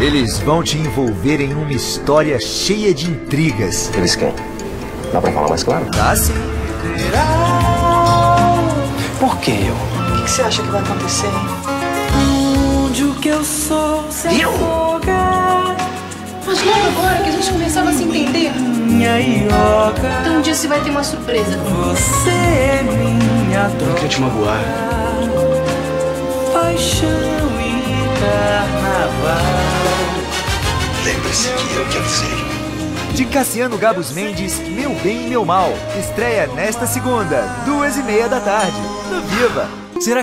Eles vão te envolver em uma história cheia de intrigas. Eles quem? Dá pra falar mais claro? Tá sim. Por que eu? O que você acha que vai acontecer, hein? Onde o que eu sou se Eu? afoga Mas logo agora que a gente começava a se entender. Minha ioga Então um dia você vai ter uma surpresa. Você é minha Eu droga queria te magoar. Paixão Lembre-se que eu te avisei. De Cassiano Gabus Mendes, Meu Bem e Meu Mal. Estreia nesta segunda, duas e meia da tarde. No Viva. Será